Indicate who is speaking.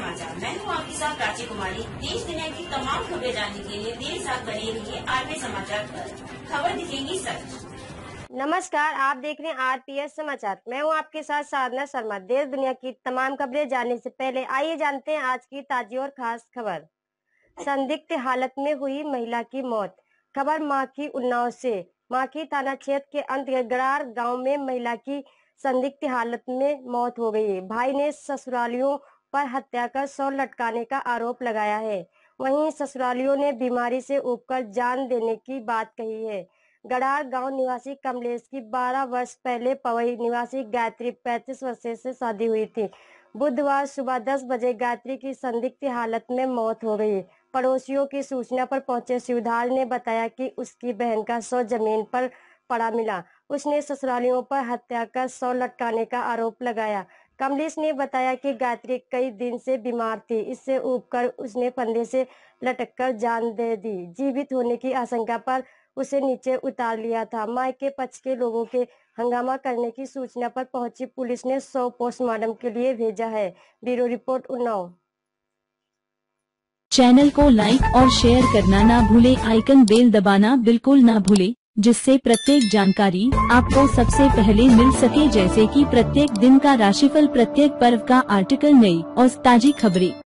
Speaker 1: मैं हूँ आपके साथ प्राची कुमारी। देश दुनिया की तमाम खबरें जानने के लिए मेरे साथ बने रहिए आरपी समाचार पर। खबर दिखेंगी सच।
Speaker 2: नमस्कार, आप देख रहे हैं आरपीएस समाचार। मैं हूँ आपके साथ साधना शर्मा। देश दुनिया की तमाम खबरें जानने से पहले आइए जानते हैं आज की ताजी और खास खबर। संदिग्ध हालत में हुई महिला की मौत। खबर माखी उन्नाव से। माखी थाना क्षेत्र के अंतर्गत गाँव में महिला की संदिग्ध हालत में मौत हो गई। भाई ने ससुरालियों पर हत्या कर सौ लटकाने का आरोप लगाया है। वहीं ससुरालियों ने बीमारी से उबकर जान देने की बात कही है। गड़ार गाँव निवासी कमलेश की 12 वर्ष पहले पवई निवासी गायत्री 35 वर्ष से शादी हुई थी। बुधवार सुबह 10 बजे गायत्री की संदिग्ध हालत में मौत हो गई। पड़ोसियों की सूचना पर पहुँचे शिवधाल ने बताया कि उसकी बहन का सौ ज़मीन पर पड़ा मिला। उसने ससुरालियों पर हत्या कर सौ लटकाने का आरोप लगाया। कमलेश ने बताया कि गायत्री कई दिन से बीमार थी। इससे उबकर उसने फंदे से लटककर जान दे दी। जीवित होने की आशंका पर उसे नीचे उतार लिया था। मायके पक्ष के लोगों के हंगामा करने की सूचना पर पहुँची पुलिस ने सौ पोस्टमार्टम के लिए भेजा है। Bureau report, Unnao.
Speaker 3: चैनल को लाइक और शेयर करना ना भूले। आइकन बेल दबाना बिल्कुल ना भूले। जिससे प्रत्येक जानकारी आपको सबसे पहले मिल सके, जैसे कि प्रत्येक दिन का राशिफल, प्रत्येक पर्व का आर्टिकल नई और ताजी खबरें।